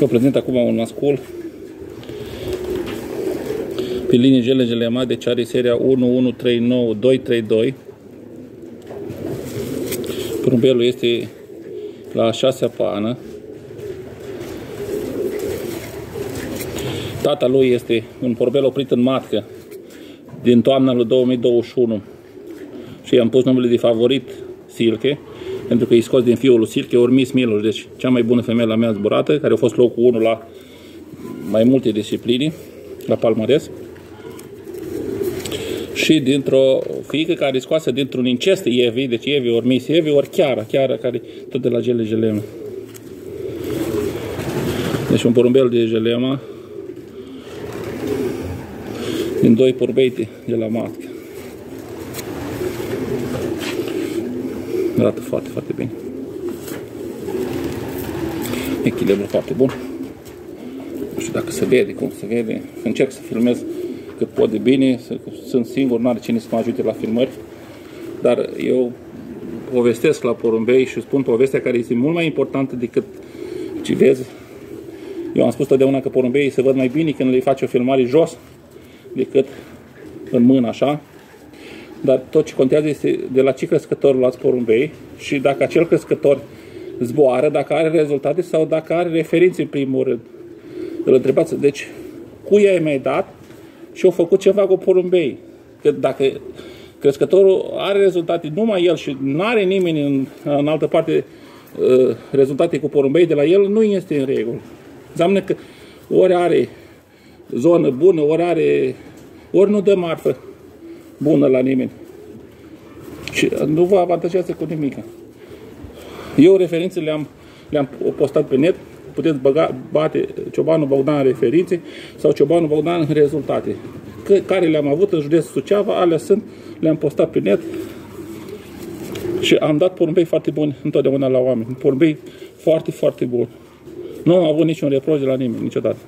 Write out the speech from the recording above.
Vă prezint acum un mascul pe linie gele gelema, deci are seria 1139232. Porumbelul este la a șasea pană. Tata lui este un porumbel oprit în matcă din toamna lui 2021 și i-am pus numele de favorit Silke pentru că e scos din fiul lui Silke ori Miss Miller, deci cea mai bună femeie la mea zburată, care a fost locul 1 la mai multe discipline, la palmares. Și dintr-o fiică care e scoasă dintr-un incest Evi, deci Evi ori Miss Evi, ori Chiara, Chiara care tot de la Gele Gelema. Deci un porumbel de Gelema din doi porbeite de la matcă. Arată foarte, foarte bine. Echilibru foarte bun. Nu știu dacă se vede, cum se vede. Încerc să filmez cât pot de bine. Sunt singur, nu are cine să mă ajute la filmări. Dar eu povestesc la porumbei și spun povestea care este mult mai importantă decât ce vezi. Eu am spus totdeauna că porumbeii se văd mai bine când le faci o filmare jos decât în mână așa dar tot ce contează este de la ce crescător luați porumbei și dacă acel crescător zboară, dacă are rezultate sau dacă are referințe în primul rând. Îl întrebați, deci, cui ai mai dat și au făcut ceva cu porumbei. Că dacă crescătorul are rezultate numai el și nu are nimeni în, în altă parte uh, rezultate cu porumbei de la el, nu este în regulă. Înseamnă că ori are zonă bună, ori are, ori nu dă marfă bună la nimeni. Și nu vă avantajează cu nimic. Eu referințele le-am le-am postat pe net, puteți băga, bate Ciobanul Bogdan în referințe sau Ciobanul Bogdan în rezultate. Că, care le-am avut în județul Suceava, alea sunt, le-am postat pe net și am dat porumbei foarte buni întotdeauna la oameni. Porumbei foarte, foarte buni. Nu am avut niciun reproș de la nimeni, niciodată.